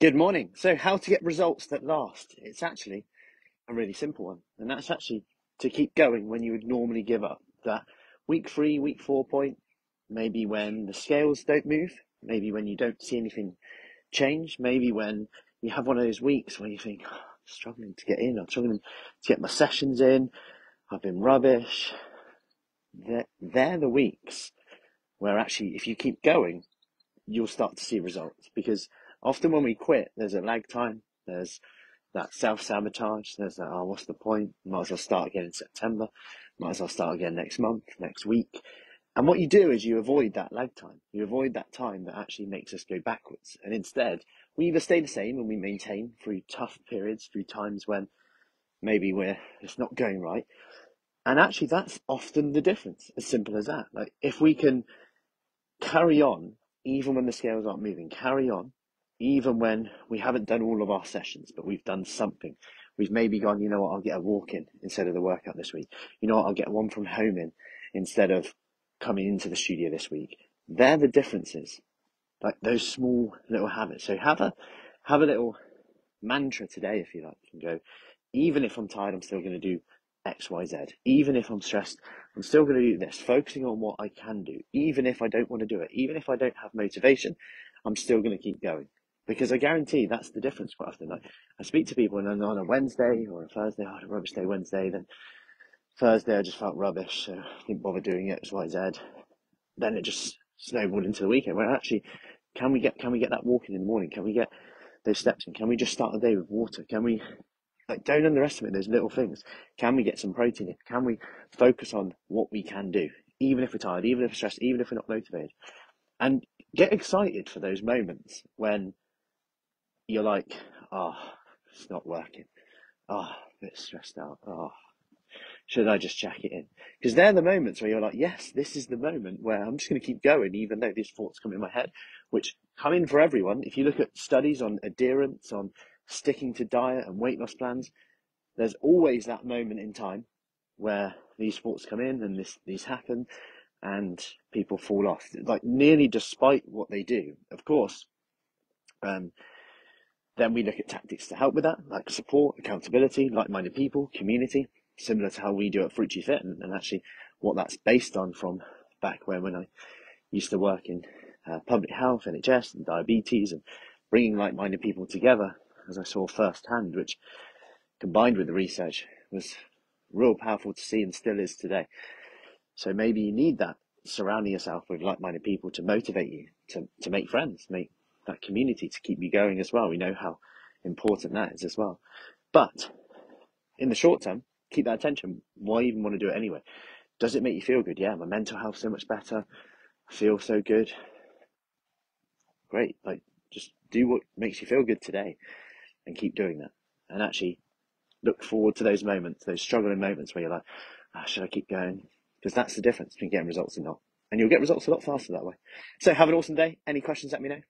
Good morning. So, how to get results that last? It's actually a really simple one, and that's actually to keep going when you would normally give up. That week three, week four point, maybe when the scales don't move, maybe when you don't see anything change, maybe when you have one of those weeks where you think, oh, I'm struggling to get in, I'm struggling to get my sessions in, I've been rubbish. They're, they're the weeks where actually, if you keep going, you'll start to see results because often when we quit, there's a lag time. There's that self sabotage. There's that, oh, what's the point? Might as well start again in September. Might as well start again next month, next week. And what you do is you avoid that lag time. You avoid that time that actually makes us go backwards. And instead, we either stay the same and we maintain through tough periods, through times when maybe we're it's not going right. And actually, that's often the difference. As simple as that. Like if we can carry on even when the scales aren't moving, carry on even when we haven't done all of our sessions, but we've done something. We've maybe gone, you know what, I'll get a walk in instead of the workout this week. You know what, I'll get one from home in instead of coming into the studio this week. They're the differences. Like those small little habits. So have a have a little mantra today if you like and go, even if I'm tired, I'm still gonna do X, Y, Z. Even if I'm stressed, I'm still going to do this, focusing on what I can do. Even if I don't want to do it, even if I don't have motivation, I'm still going to keep going because I guarantee that's the difference quite often. Like I speak to people and on a Wednesday or a Thursday, oh, I had a rubbish day Wednesday, then Thursday I just felt rubbish, so I didn't bother doing it, X, Y, Z. Then it just snowballed into the weekend where actually, can we get can we get that walking in the morning? Can we get those steps in? Can we just start the day with water? Can we like don't underestimate those little things. Can we get some protein in? Can we focus on what we can do, even if we're tired, even if we're stressed, even if we're not motivated, and get excited for those moments when you're like, oh, it's not working. Oh, a bit stressed out. Oh, should I just jack it in? Because they're the moments where you're like, yes, this is the moment where I'm just going to keep going, even though these thoughts come in my head, which come in for everyone. If you look at studies on adherence, on sticking to diet and weight loss plans, there's always that moment in time where these thoughts come in and this, these happen and people fall off, like nearly despite what they do. Of course, um, then we look at tactics to help with that, like support, accountability, like-minded people, community, similar to how we do at Fruci Fit, and, and actually what that's based on from back when when I used to work in uh, public health, NHS, and diabetes, and bringing like-minded people together, as I saw firsthand, which combined with the research was real powerful to see and still is today. So maybe you need that surrounding yourself with like-minded people to motivate you to, to make friends, make that community to keep you going as well. We know how important that is as well. But in the short term, keep that attention. Why even want to do it anyway? Does it make you feel good? Yeah, my mental health so much better. I feel so good. Great. Like just do what makes you feel good today and keep doing that. And actually look forward to those moments, those struggling moments where you're like, oh, should I keep going? Because that's the difference between getting results and not. And you'll get results a lot faster that way. So have an awesome day. Any questions, let me know.